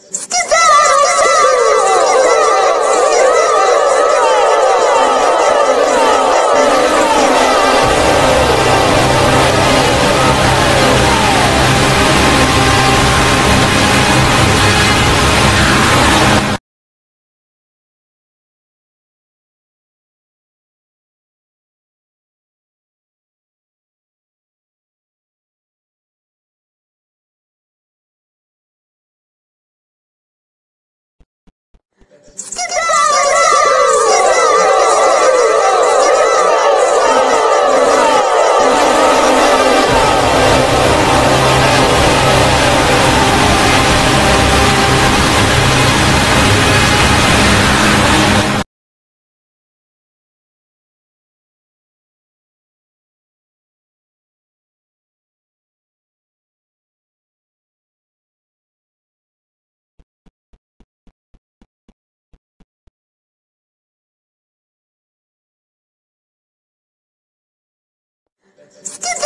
Schizo! Skip